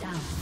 Down.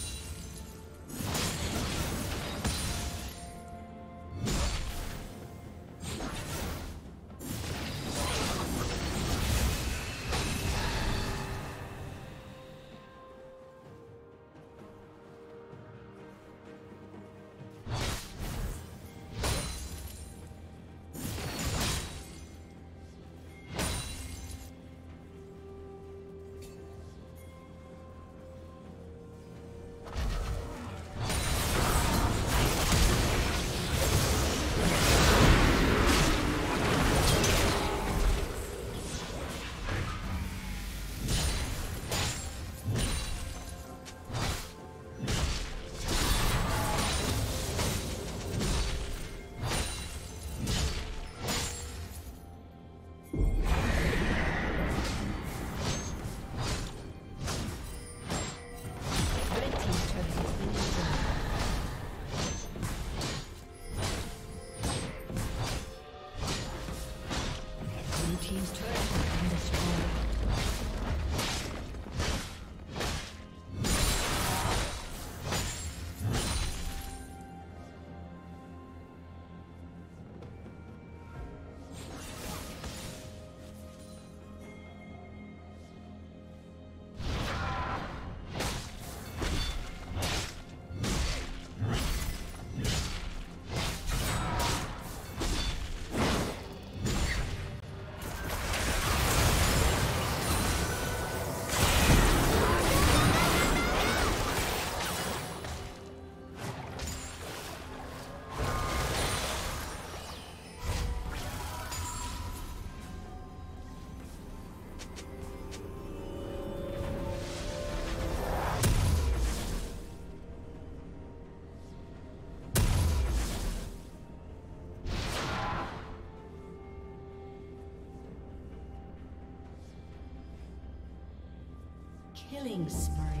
Killing spree.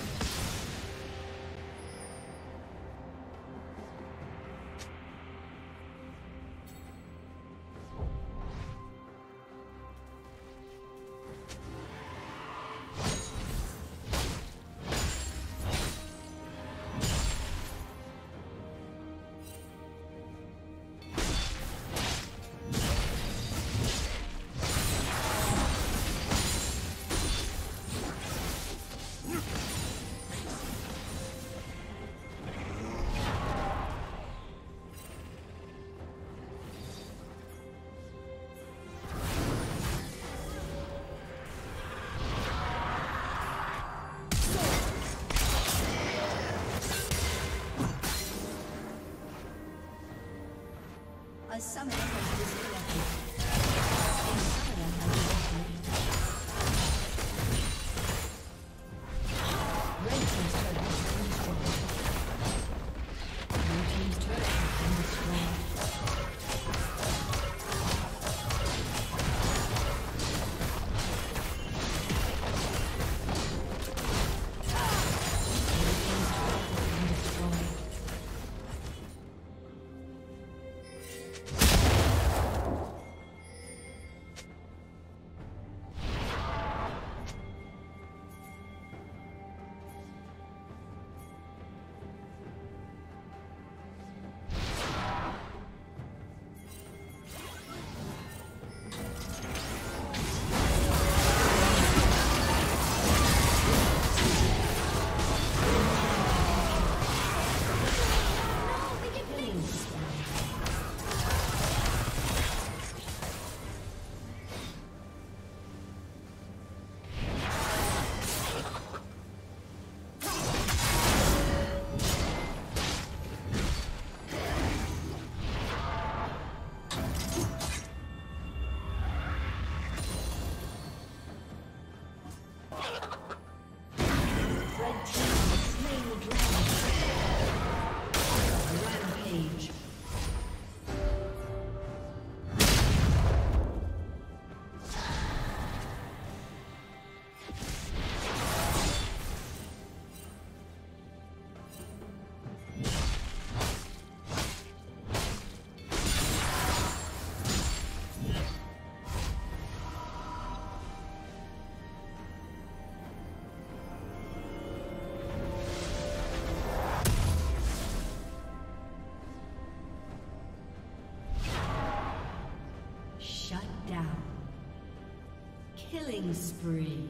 Summoner Killing spree.